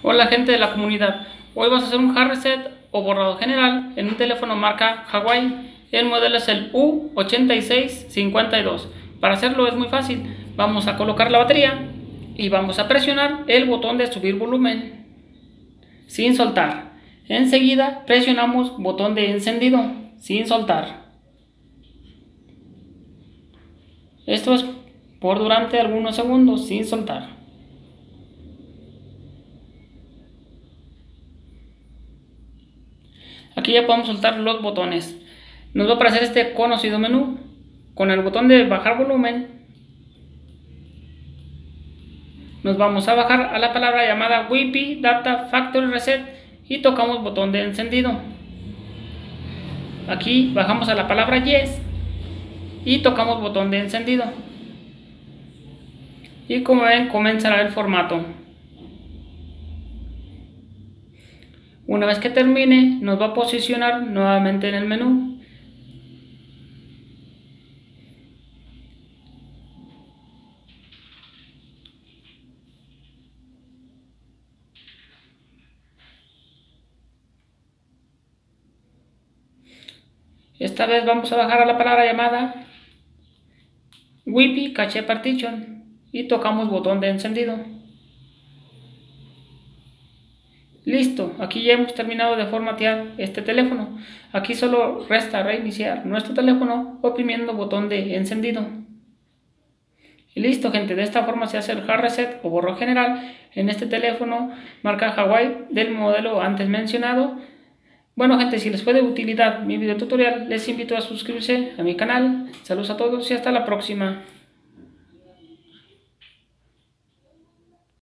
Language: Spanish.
Hola gente de la comunidad, hoy vamos a hacer un hard reset o borrado general en un teléfono marca Hawaii. El modelo es el U8652. Para hacerlo es muy fácil, vamos a colocar la batería y vamos a presionar el botón de subir volumen sin soltar. Enseguida presionamos botón de encendido sin soltar. Esto es por durante algunos segundos sin soltar. Aquí ya podemos soltar los botones. Nos va a aparecer este conocido menú. Con el botón de bajar volumen, nos vamos a bajar a la palabra llamada WIPI Data Factory Reset y tocamos botón de encendido. Aquí bajamos a la palabra Yes y tocamos botón de encendido. Y como ven comenzará el formato. Una vez que termine, nos va a posicionar nuevamente en el menú. Esta vez vamos a bajar a la palabra llamada WIPI Cache Partition y tocamos botón de encendido. Listo, aquí ya hemos terminado de formatear este teléfono. Aquí solo resta reiniciar nuestro teléfono oprimiendo botón de encendido. Y listo gente, de esta forma se hace el hard reset o borro general en este teléfono marca Hawaii del modelo antes mencionado. Bueno gente, si les fue de utilidad mi video tutorial, les invito a suscribirse a mi canal. Saludos a todos y hasta la próxima.